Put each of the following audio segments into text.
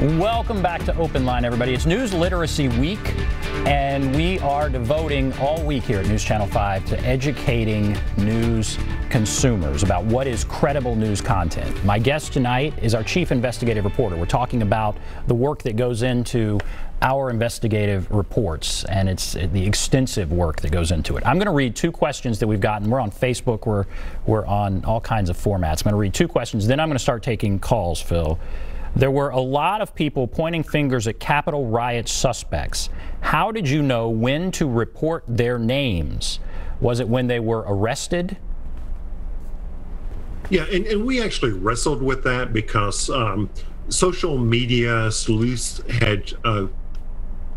Welcome back to Open Line, everybody. It's News Literacy Week, and we are devoting all week here at News Channel 5 to educating news consumers about what is credible news content. My guest tonight is our chief investigative reporter. We're talking about the work that goes into our investigative reports and it's the extensive work that goes into it. I'm going to read two questions that we've gotten. We're on Facebook, we're, we're on all kinds of formats. I'm going to read two questions, then I'm going to start taking calls, Phil. There were a lot of people pointing fingers at Capitol riot suspects. How did you know when to report their names? Was it when they were arrested? Yeah, and, and we actually wrestled with that because um, social media sleuths had uh,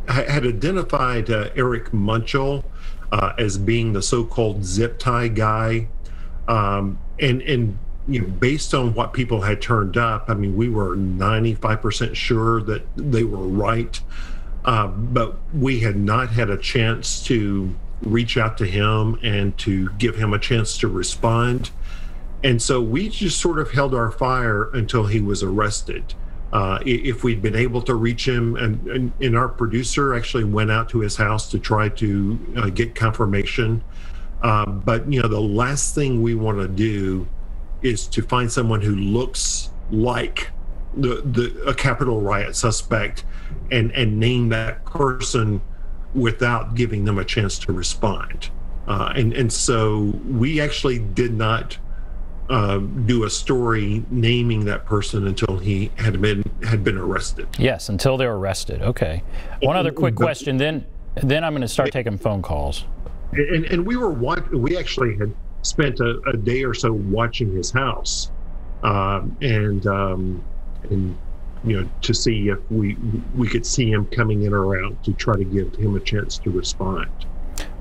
had identified uh, Eric Munchel uh, as being the so-called zip tie guy, um, and and you know, based on what people had turned up, I mean, we were 95% sure that they were right. Uh, but we had not had a chance to reach out to him and to give him a chance to respond. And so we just sort of held our fire until he was arrested. Uh, if we'd been able to reach him, and, and, and, our producer actually went out to his house to try to uh, get confirmation. Uh, but you know, the last thing we want to do is to find someone who looks like the, the a Capitol riot suspect and and name that person without giving them a chance to respond. Uh, and and so we actually did not uh, do a story naming that person until he had been had been arrested. Yes, until they're arrested. Okay. One other quick but, question, then then I'm going to start taking phone calls. And and we were one. we actually had spent a, a day or so watching his house, um, and um, and you know to see if we we could see him coming in or out to try to give him a chance to respond.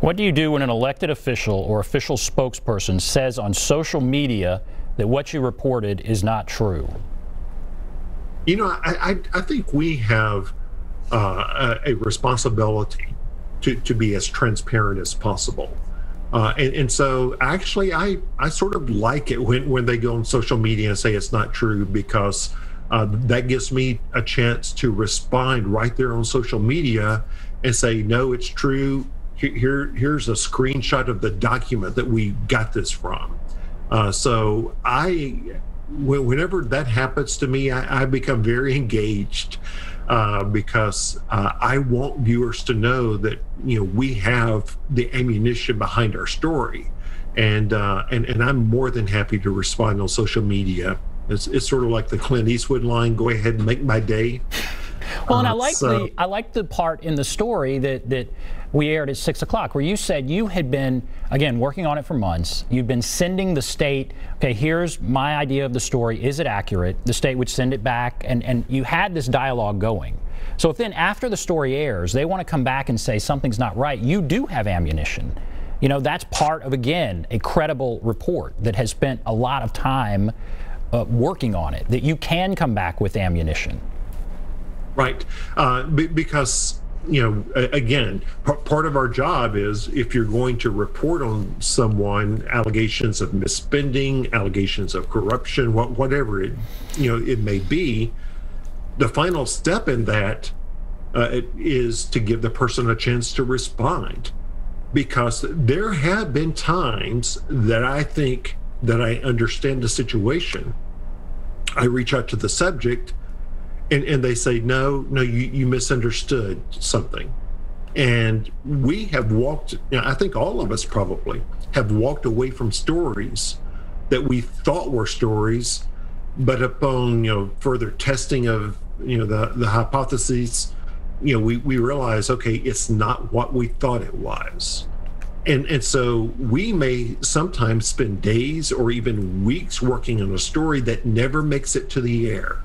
What do you do when an elected official or official spokesperson says on social media that what you reported is not true? You know, I, I, I think we have uh, a, a responsibility to, to be as transparent as possible. Uh, and, and, so actually I, I sort of like it when, when they go on social media and say it's not true because uh, that gives me a chance to respond right there on social media and say no it's true. Here here's a screenshot of the document that we got this from. Uh, so i whenever that happens to me I, I become very engaged uh, because uh, I want viewers to know that you know we have the ammunition behind our story, and uh, and and I'm more than happy to respond on social media. It's, it's sort of like the Clint Eastwood line: "Go ahead and make my day." Well, and I uh, like so, the I like the part in the story that that we aired at six o'clock, where you said you had been, again, working on it for months. You've been sending the state, okay, here's my idea of the story. Is it accurate? The state would send it back, and, and you had this dialogue going. So if then after the story airs, they want to come back and say something's not right, you do have ammunition. You know, that's part of, again, a credible report that has spent a lot of time uh, working on it, that you can come back with ammunition. Right. Uh, because you know, again, part of our job is if you're going to report on someone, allegations of misspending, allegations of corruption, what, whatever it, you know, it may be, the final step in that uh, is to give the person a chance to respond, because there have been times that I think that I understand the situation. I reach out to the subject and, and they say no no you, you misunderstood something. And we have walked you know, i think all of us probably have walked away from stories that we thought were stories but upon you know further testing of you know the the hypotheses you know we we realize okay it's not what we thought it was. And and so we may sometimes spend days or even weeks working on a story that never makes it to the air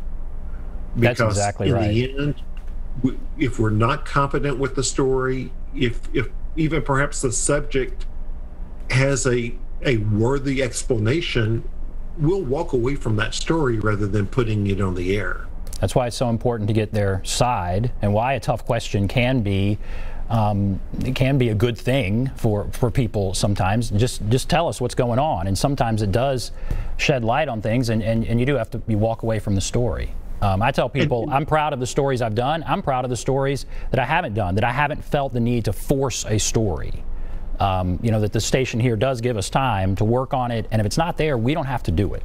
because That's exactly in right. the end, if we're not confident with the story, if if even perhaps the subject has a a worthy explanation, we'll walk away from that story rather than putting it on the air. That's why it's so important to get their side, and why a tough question can be. Um, it can be a good thing for, for people sometimes. Just just tell us what's going on, and sometimes it does shed light on things, and, and, and you do have to you walk away from the story. Um, I tell people I'm proud of the stories I've done. I'm proud of the stories that I haven't done, that I haven't felt the need to force a story. Um, you know, that the station here does give us time to work on it, and if it's not there, we don't have to do it.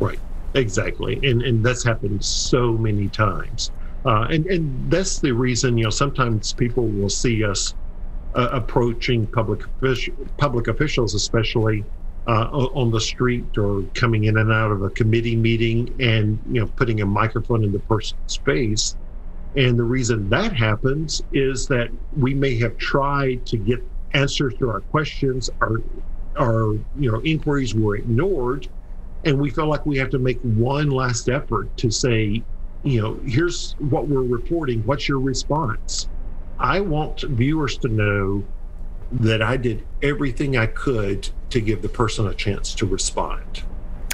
Right, exactly. And, and that's happened so many times. Uh, and, and that's the reason, you know, sometimes people will see us uh, approaching public, public officials, especially uh, on the street or coming in and out of a committee meeting and you know putting a microphone in the person's face. And the reason that happens is that we may have tried to get answers to our questions our our you know inquiries were ignored and we feel like we have to make one last effort to say you know here's what we're reporting. What's your response? I want viewers to know that I did everything I could to give the person a chance to respond.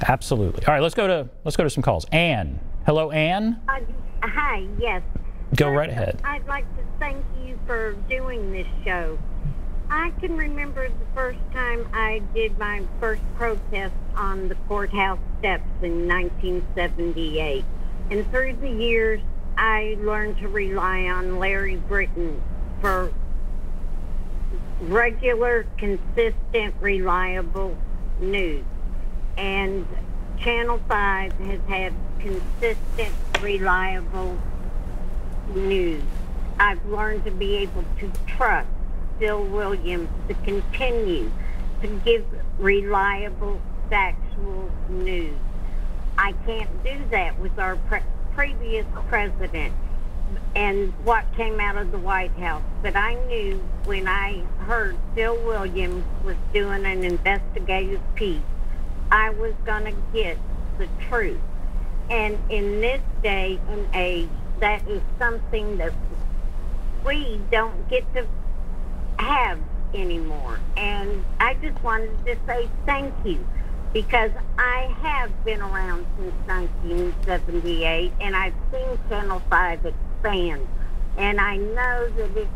Absolutely. All right, let's go to let's go to some calls. Anne. Hello, Anne. Uh, hi. Yes. Go right ahead. I'd like to thank you for doing this show. I can remember the first time I did my first protest on the courthouse steps in 1978. And through the years, I learned to rely on Larry Brinton for regular, consistent, reliable news. And Channel 5 has had consistent, reliable news. I've learned to be able to trust Bill Williams to continue to give reliable, factual news. I can't do that with our pre- previous president and what came out of the White House. But I knew when I heard Phil Williams was doing an investigative piece, I was going to get the truth. And in this day and age, that is something that we don't get to have anymore. And I just wanted to say thank you because I have been around since 1978 and I've seen Channel 5 expand. And I know that it,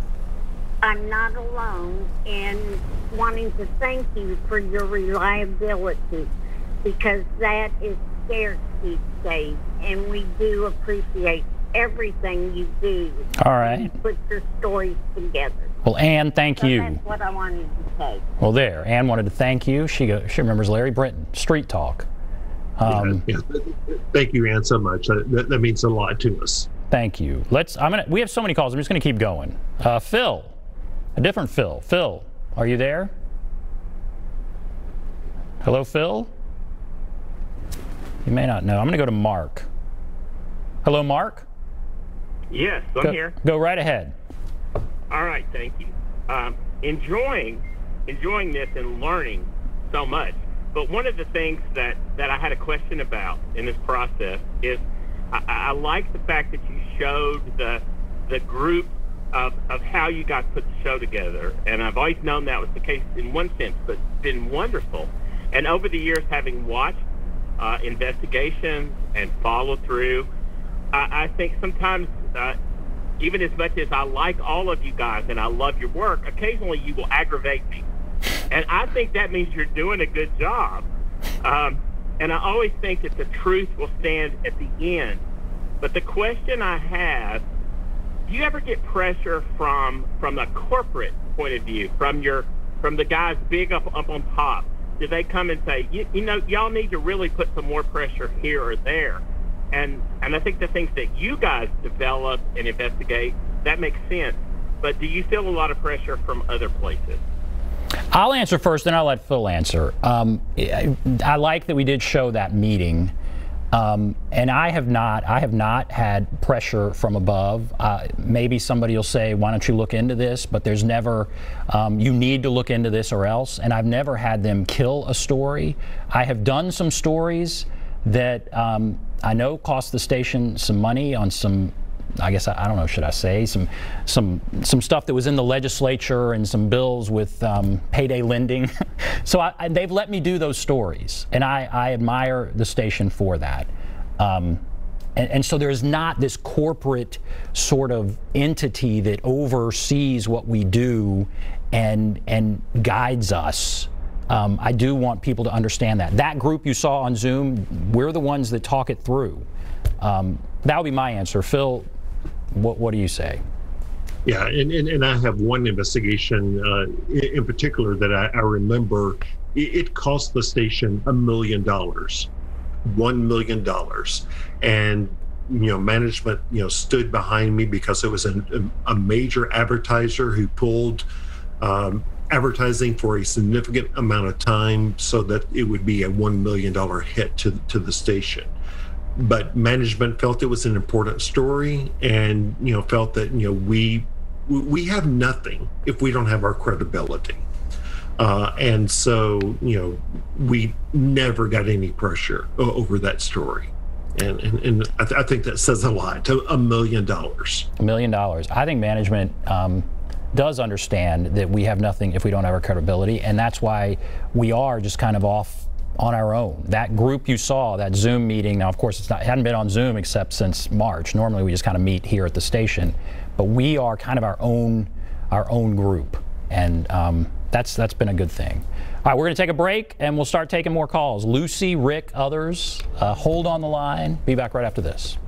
I'm not alone in wanting to thank you for your reliability because that is scarce these days. And we do appreciate everything you do. All right. Put your stories together. Well, Anne, thank so you. That's what I wanted to say. Well, there. Anne wanted to thank you. She go, she remembers Larry Brinton, Street Talk. Um, yeah, yeah. Thank you, Anne, so much. That, that, means a lot to us. Thank you. Let's. I'm gonna. We have so many calls. I'm just gonna keep going. Uh, Phil, a different Phil. Phil, are you there? Hello, Phil. You may not know. I'm gonna go to Mark. Hello, Mark. Yes, I'm go, here. Go right ahead. All right, thank you. Um, enjoying, enjoying this and learning so much. But one of the things that, that I had a question about in this process is I, I like the fact that you showed the the group of, of how you guys put the show together. And I've always known that was the case in one sense, but it's been wonderful. And over the years, having watched uh, investigations and follow through, I, I think sometimes uh, even as much as I like all of you guys and I love your work, occasionally you will aggravate me. And I think that means you're doing a good job. Um, and I always think that the truth will stand at the end. But the question I have, do you ever get pressure from from a corporate point of view, from your from the guys big up up on top? Do they come and say, you, you know, y'all need to really put some more pressure here or there? and and I think the things that you guys develop and investigate that makes sense. But do you feel a lot of pressure from other places? I'll answer first, then I'll let Phil answer. Um, I, I, like that we did show that meeting, um, and I have not. I have not had pressure from above. Uh, maybe somebody will say, "Why don't you look into this?" But there's never. Um, you need to look into this or else. And I've never had them kill a story. I have done some stories that um, I know cost the station some money on some I guess I, I, don't know. Should I say some some some stuff that was in the legislature and some bills with um, payday lending? so I, I, they've let me do those stories, and I, I admire the station for that. Um, and, and, so there's not this corporate sort of entity that oversees what we do and and guides us um, I do want people to understand that. That group you saw on Zoom, we're the ones that talk it through. Um, that would be my answer. Phil, what, what do you say? Yeah, and, and, and I have one investigation uh, in, particular that I, I remember. It, cost the station a million dollars, one million dollars, and you know management you know stood behind me because it was an, a major advertiser who pulled um, advertising for a significant amount of time so that it would be a one million dollar hit to to the station but management felt it was an important story and you know felt that you know we we have nothing if we don't have our credibility. Uh, and so, you know, we never got any pressure over that story. And, and, and I, th- I, think that says a lot to a million dollars. A million dollars. I think management um, does understand that we have nothing if we don't have our credibility. And that's why we are just kind of off on our own. That group you saw, that Zoom meeting, now, of course, it's not, it hadn't been on Zoom except since March. Normally, we just kind of meet here at the station but we are kind of our own our own group, and um, that's that's been a good thing. All right, we're going to take a break, and we'll start taking more calls. Lucy, Rick, others, uh, hold on the line. Be back right after this.